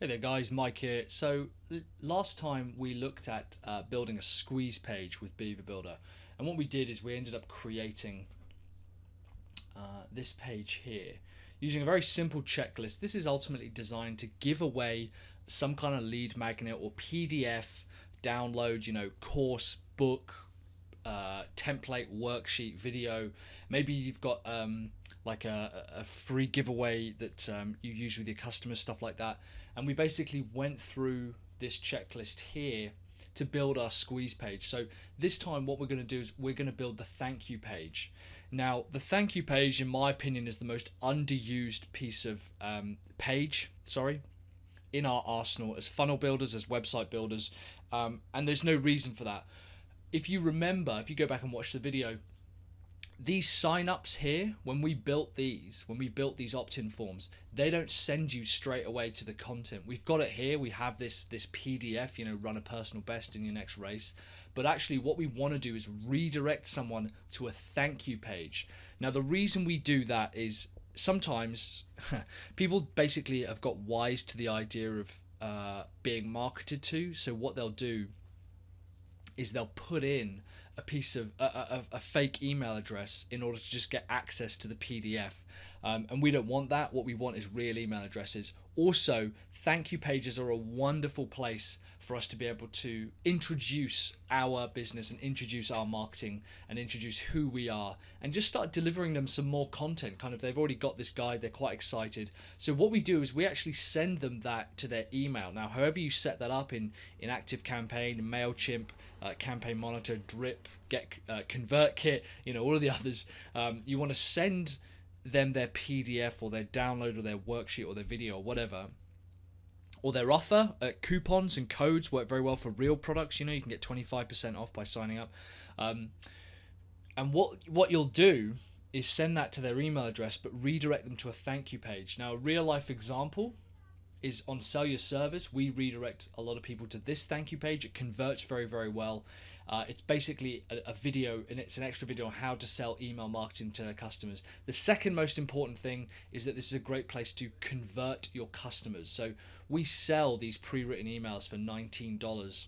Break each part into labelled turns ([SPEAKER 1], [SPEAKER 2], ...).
[SPEAKER 1] Hey there guys, Mike here. So last time we looked at uh, building a squeeze page with Beaver Builder and what we did is we ended up creating uh, this page here using a very simple checklist. This is ultimately designed to give away some kind of lead magnet or PDF download, you know, course, book, uh, template, worksheet, video. Maybe you've got um, like a, a free giveaway that um, you use with your customers, stuff like that. And we basically went through this checklist here to build our squeeze page. So this time what we're going to do is we're going to build the thank you page. Now the thank you page in my opinion is the most underused piece of um, page, sorry, in our arsenal as funnel builders, as website builders. Um, and there's no reason for that. If you remember, if you go back and watch the video, these sign-ups here when we built these when we built these opt-in forms they don't send you straight away to the content. We've got it here. We have this this pdf you know run a personal best in your next race. But actually what we want to do is redirect someone to a thank you page. Now the reason we do that is sometimes people basically have got wise to the idea of uh, being marketed to. So what they'll do is they'll put in a piece of a, a, a, fake email address in order to just get access to the PDF. Um, and we don't want that. What we want is real email addresses. Also, thank you pages are a wonderful place for us to be able to introduce our business and introduce our marketing and introduce who we are and just start delivering them some more content. Kind of, they've already got this guide, they're quite excited. So, what we do is we actually send them that to their email. Now, however you set that up in, in Active Campaign, MailChimp, uh, Campaign Monitor, Drip, Get uh, ConvertKit, you know, all of the others, um, you want to send them their PDF or their download or their worksheet or their video or whatever or their offer uh, coupons and codes work very well for real products you know you can get 25% off by signing up. Um, and what what you'll do is send that to their email address but redirect them to a thank you page. Now a real life example is on sell your service we redirect a lot of people to this thank you page. It converts very very well uh, it's basically a, a, video and it's an extra video on how to sell email marketing to their customers. The second most important thing is that this is a great place to convert your customers. So we sell these pre-written emails for $19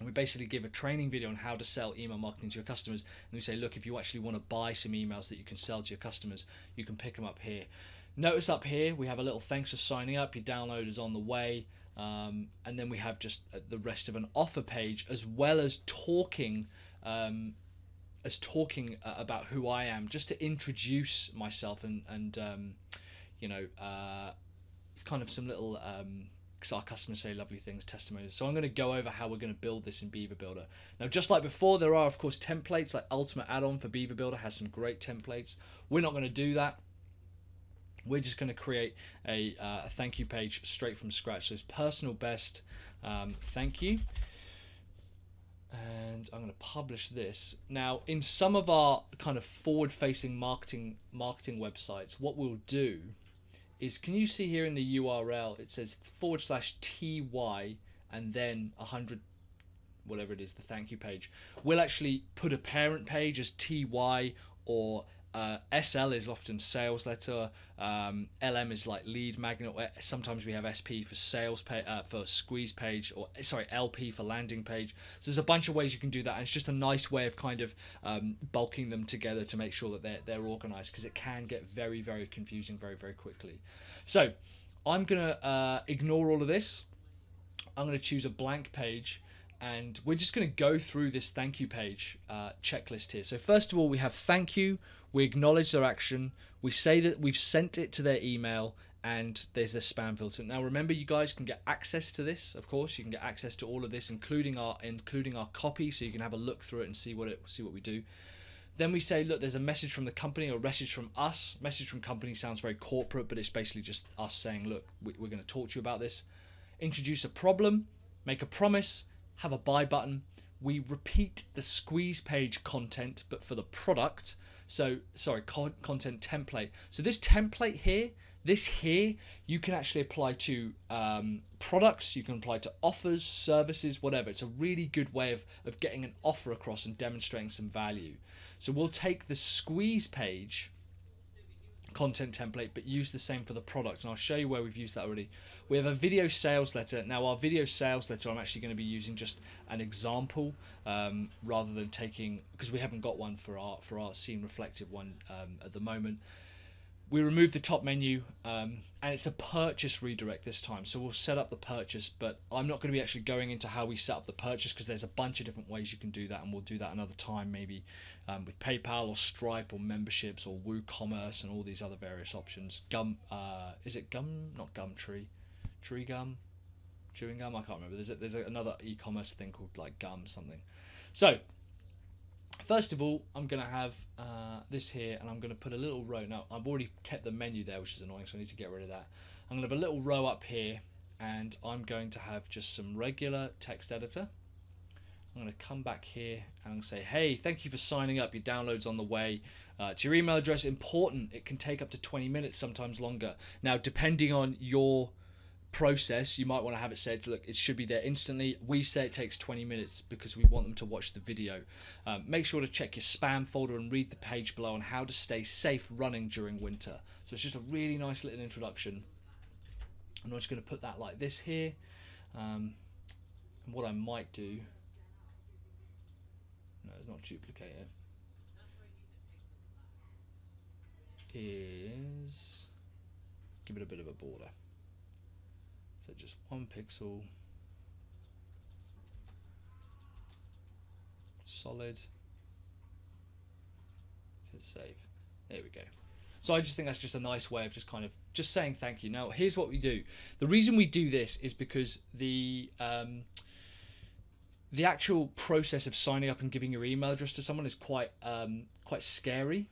[SPEAKER 1] and we basically give a training video on how to sell email marketing to your customers. And we say look if you actually want to buy some emails that you can sell to your customers you can pick them up here. Notice up here we have a little thanks for signing up. Your download is on the way um, and then we have just uh, the rest of an offer page as well as talking um, as talking uh, about who I am just to introduce myself and and um, you know uh, kind of some little because um, our customers say lovely things testimonials. So I'm going to go over how we're going to build this in Beaver Builder. Now just like before there are of course templates like Ultimate Add-on for Beaver Builder has some great templates. We're not going to do that we're just going to create a, uh, a, thank you page straight from scratch. So it's personal best um, thank you. And I'm going to publish this. Now, in some of our kind of forward-facing marketing marketing websites, what we'll do is, can you see here in the URL, it says forward slash TY and then 100 whatever it is, the thank you page. We'll actually put a parent page as TY or uh, SL is often sales letter. Um, LM is like lead magnet. Sometimes we have SP for sales pay, uh, for squeeze page, or sorry LP for landing page. So there's a bunch of ways you can do that, and it's just a nice way of kind of um, bulking them together to make sure that they're they're organized because it can get very very confusing very very quickly. So I'm gonna uh, ignore all of this. I'm gonna choose a blank page and we're just going to go through this thank you page uh, checklist here. So first of all, we have thank you. We acknowledge their action. We say that we've sent it to their email, and there's a spam filter. Now remember, you guys can get access to this. Of course, you can get access to all of this, including our including our copy, so you can have a look through it and see what it see what we do. Then we say, look, there's a message from the company or message from us. Message from company sounds very corporate, but it's basically just us saying, look, we're going to talk to you about this. Introduce a problem, make a promise, have a buy button. We repeat the squeeze page content, but for the product. So, sorry, co- content template. So this template here, this here, you can actually apply to um, products, you can apply to offers, services, whatever. It's a really good way of, of getting an offer across and demonstrating some value. So we'll take the squeeze page content template, but use the same for the product. And I'll show you where we've used that already. We have a video sales letter. Now, our video sales letter, I'm actually going to be using just an example um, rather than taking because we haven't got one for our for our scene reflective one um, at the moment we remove the top menu um, and it's a purchase redirect this time. So we'll set up the purchase but i'm not going to be actually going into how we set up the purchase because there's a bunch of different ways you can do that and we'll do that another time maybe um, with paypal or stripe or memberships or woocommerce and all these other various options. Gum uh, is it gum? Not gum tree. Tree gum? Chewing gum? I can't remember. There's, a, there's a, another e-commerce thing called like gum something. So First of all, I'm going to have uh, this here and I'm going to put a little row. Now, I've already kept the menu there, which is annoying, so I need to get rid of that. I'm going to have a little row up here and I'm going to have just some regular text editor. I'm going to come back here and say, hey, thank you for signing up. Your download's on the way. Uh, to your email address, important. It can take up to 20 minutes, sometimes longer. Now, depending on your process, you might want to have it said, look, it should be there instantly. We say it takes 20 minutes because we want them to watch the video. Um, make sure to check your spam folder and read the page below on how to stay safe running during winter. So it's just a really nice little introduction. I'm just going to put that like this here. Um, and what I might do, no, it's not duplicate it, is give it a bit of a border. So just one pixel, solid, hit save. There we go. So I just think that's just a nice way of just kind of just saying thank you. Now here's what we do. The reason we do this is because the um, the actual process of signing up and giving your email address to someone is quite um, quite scary.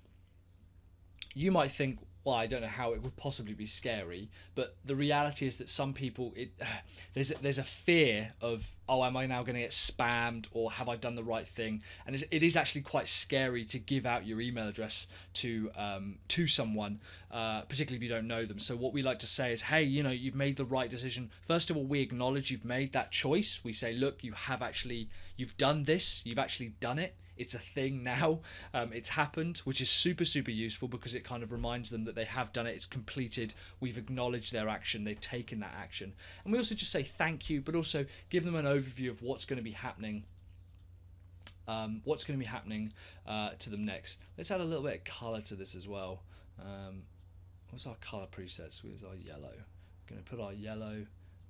[SPEAKER 1] You might think, well, I don't know how it would possibly be scary, but the reality is that some people, it there's a, there's a fear of, oh, am I now going to get spammed, or have I done the right thing? And it is actually quite scary to give out your email address to um, to someone, uh, particularly if you don't know them. So what we like to say is, hey, you know, you've made the right decision. First of all, we acknowledge you've made that choice. We say, look, you have actually, you've done this. You've actually done it it's a thing now. Um, it's happened, which is super, super useful because it kind of reminds them that they have done it, it's completed, we've acknowledged their action, they've taken that action. And we also just say thank you, but also give them an overview of what's going to be happening. Um, what's going to be happening uh, to them next. Let's add a little bit of color to this as well. Um, what's our color presets? Where's our yellow? I'm going to put our yellow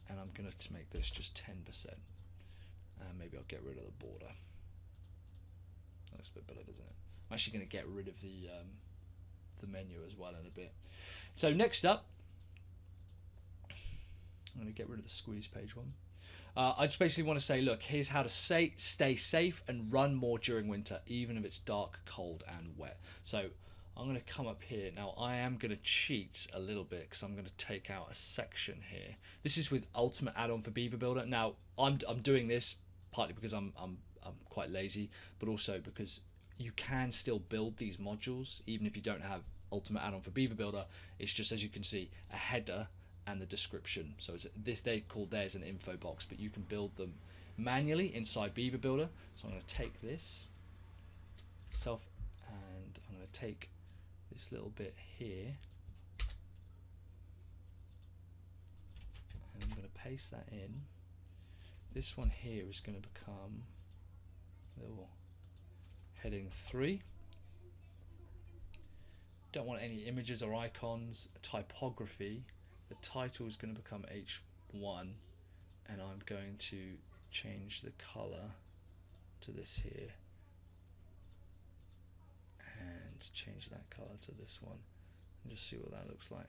[SPEAKER 1] and I'm going to make this just 10%. And maybe I'll get rid of the border looks a bit better, doesn't it? I'm actually going to get rid of the um, the menu as well in a bit. So next up, I'm going to get rid of the squeeze page one. Uh, I just basically want to say, look, here's how to say, stay safe and run more during winter, even if it's dark, cold, and wet. So I'm going to come up here. Now, I am going to cheat a little bit because I'm going to take out a section here. This is with Ultimate Add-on for Beaver Builder. Now, I'm, I'm doing this partly because I'm, I'm Quite lazy, but also because you can still build these modules even if you don't have Ultimate add-on for Beaver Builder. It's just as you can see a header and the description. So it's this they call theirs an info box, but you can build them manually inside Beaver Builder. So I'm going to take this self and I'm going to take this little bit here and I'm going to paste that in. This one here is going to become little heading 3 don't want any images or icons. Typography. The title is going to become h1 and I'm going to change the color to this here and change that color to this one and just see what that looks like.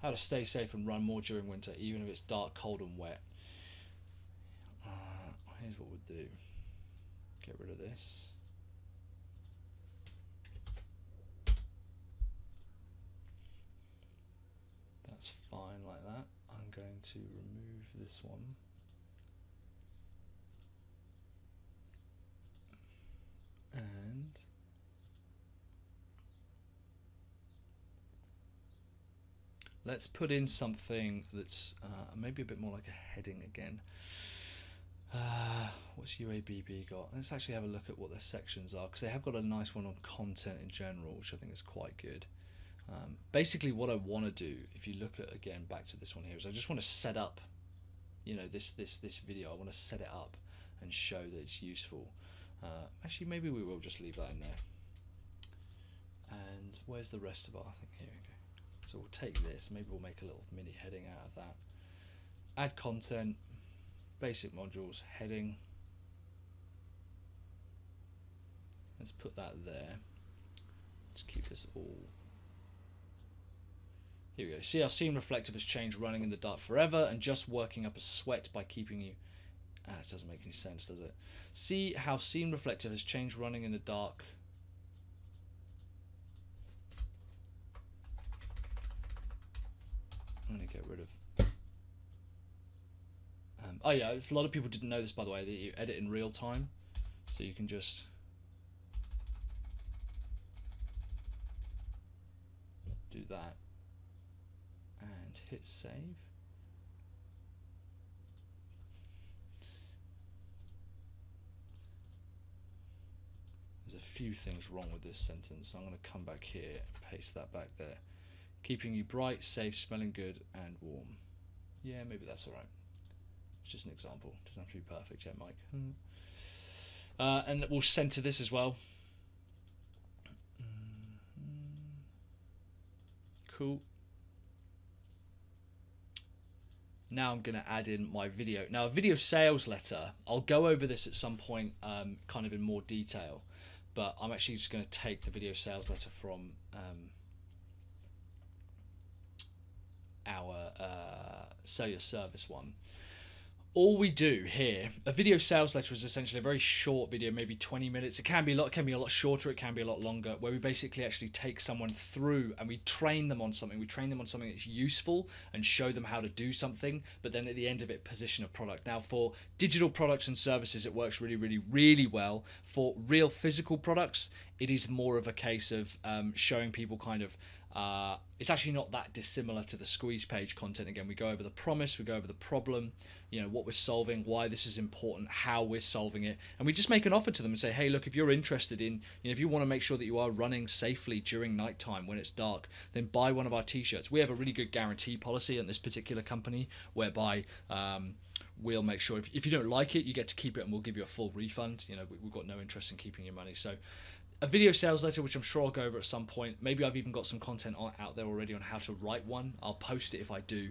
[SPEAKER 1] How to stay safe and run more during winter even if it's dark cold and wet. Uh, here's what we'll do get rid of this. That's fine like that. I'm going to remove this one. And let's put in something that's uh, maybe a bit more like a heading again. What's UABB got? Let's actually have a look at what their sections are because they have got a nice one on content in general, which I think is quite good. Um, basically, what I want to do, if you look at again back to this one here, is I just want to set up, you know, this this this video. I want to set it up and show that it's useful. Uh, actually, maybe we will just leave that in there. And where's the rest of our thing? Here we go. So we'll take this. Maybe we'll make a little mini heading out of that. Add content, basic modules, heading. Let's put that there. Let's keep this all here we go. See how Scene Reflective has changed running in the dark forever and just working up a sweat by keeping you. Ah, this doesn't make any sense, does it? See how Scene Reflective has changed running in the dark. I'm going to get rid of. Oh, yeah, a lot of people didn't know this, by the way, that you edit in real time. So you can just. Do that and hit save. There's a few things wrong with this sentence, so I'm going to come back here and paste that back there. Keeping you bright, safe, smelling good, and warm. Yeah, maybe that's alright. It's just an example. Doesn't have to be perfect yet, Mike. Hmm. Uh, and we'll center this as well. Mm-hmm. Cool. now I'm going to add in my video. Now, a video sales letter, I'll go over this at some point um, kind of in more detail, but I'm actually just going to take the video sales letter from um, our uh, sell your service one all we do here, a video sales letter is essentially a very short video, maybe 20 minutes. It can be a lot, can be a lot shorter, it can be a lot longer, where we basically actually take someone through and we train them on something. We train them on something that's useful and show them how to do something, but then at the end of it, position a product. Now, for digital products and services, it works really, really, really well. For real physical products, it is more of a case of um, showing people kind of uh, it's actually not that dissimilar to the squeeze page content. Again, we go over the promise, we go over the problem, you know, what we're solving, why this is important, how we're solving it, and we just make an offer to them and say, hey, look, if you're interested in, you know, if you want to make sure that you are running safely during nighttime when it's dark, then buy one of our t-shirts. We have a really good guarantee policy in this particular company whereby um, we'll make sure if, if you don't like it, you get to keep it and we'll give you a full refund. You know, we, we've got no interest in keeping your money. So a video sales letter, which I'm sure I'll go over at some point. Maybe I've even got some content on, out there already on how to write one. I'll post it if I do.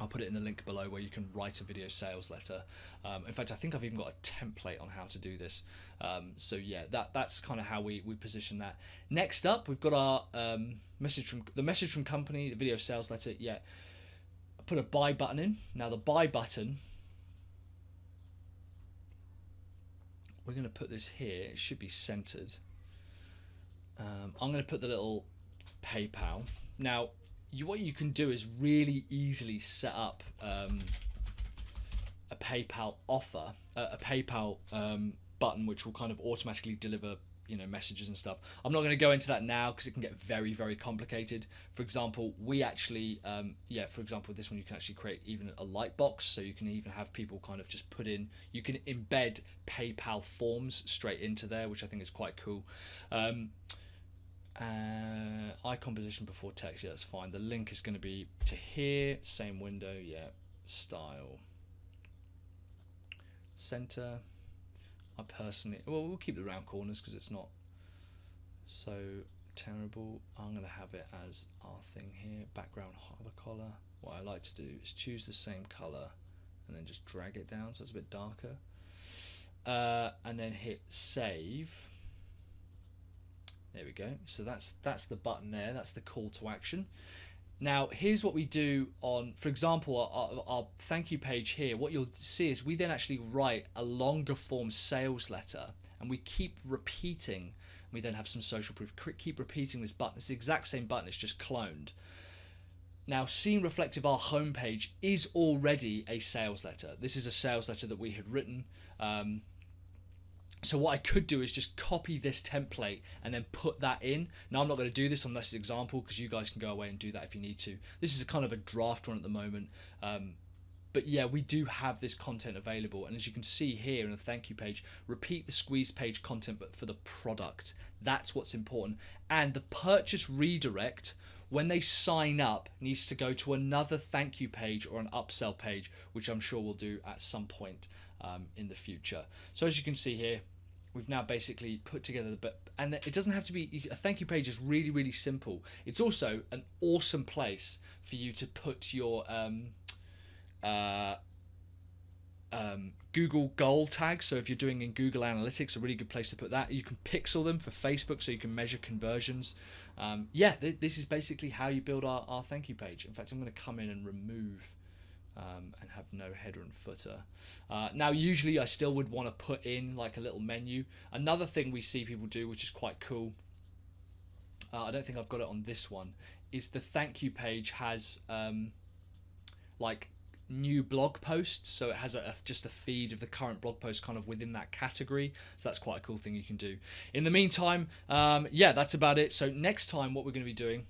[SPEAKER 1] I'll put it in the link below where you can write a video sales letter. Um, in fact, I think I've even got a template on how to do this. Um, so yeah, that that's kind of how we, we position that. Next up, we've got our um, message from the message from company, the video sales letter. Yeah, I put a buy button in. Now the buy button we're going to put this here. It should be centered. Um, I'm going to put the little PayPal. Now, you, what you can do is really easily set up um, a PayPal offer, uh, a PayPal um, button, which will kind of automatically deliver you know messages and stuff. I'm not going to go into that now because it can get very very complicated. For example we actually um, yeah for example this one you can actually create even a light box so you can even have people kind of just put in you can embed paypal forms straight into there which i think is quite cool. Um, uh, icon position before text yeah that's fine. The link is going to be to here same window yeah style. Center I personally, well, we'll keep the round corners because it's not so terrible. I'm going to have it as our thing here, background hover color. What I like to do is choose the same color and then just drag it down so it's a bit darker. Uh, and then hit save. There we go. So that's that's the button there. That's the call to action. Now, here's what we do on, for example, our, our, thank you page here. What you'll see is we then actually write a longer form sales letter and we keep repeating. We then have some social proof. Keep repeating this button. It's the exact same button, it's just cloned. Now, Scene Reflective, our homepage, is already a sales letter. This is a sales letter that we had written. Um, so what I could do is just copy this template and then put that in. Now I'm not going to do this on this example because you guys can go away and do that if you need to. This is a kind of a draft one at the moment. Um, but yeah, we do have this content available. And as you can see here in the thank you page, repeat the squeeze page content, but for the product. That's what's important. And the purchase redirect, when they sign up, needs to go to another thank you page or an upsell page, which I'm sure we'll do at some point um, in the future. So as you can see here, we've now basically put together the bit and it doesn't have to be a thank you page is really really simple it's also an awesome place for you to put your um, uh, um, Google goal tags. So if you're doing in Google Analytics, a really good place to put that. You can pixel them for Facebook, so you can measure conversions. Um, yeah, th- this is basically how you build our, our thank you page. In fact, I'm going to come in and remove um, and have no header and footer. Uh, now, usually I still would want to put in like a little menu. Another thing we see people do, which is quite cool, uh, I don't think I've got it on this one, is the thank you page has um, like new blog posts so it has a, a, just a feed of the current blog post kind of within that category so that's quite a cool thing you can do in the meantime um, yeah that's about it so next time what we're going to be doing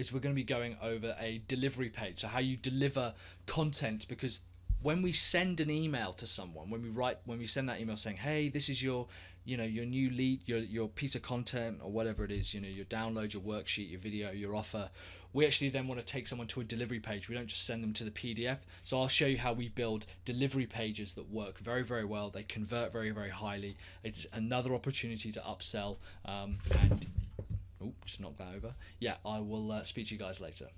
[SPEAKER 1] is we're going to be going over a delivery page. So how you deliver content because when we send an email to someone when we write when we send that email saying hey this is your you know your new lead your your piece of content or whatever it is you know your download your worksheet your video your offer we actually then want to take someone to a delivery page. We don't just send them to the pdf so i'll show you how we build delivery pages that work very very well. They convert very very highly. It's another opportunity to upsell um, and Ooh, just knock that over. Yeah, I will uh, speak to you guys later.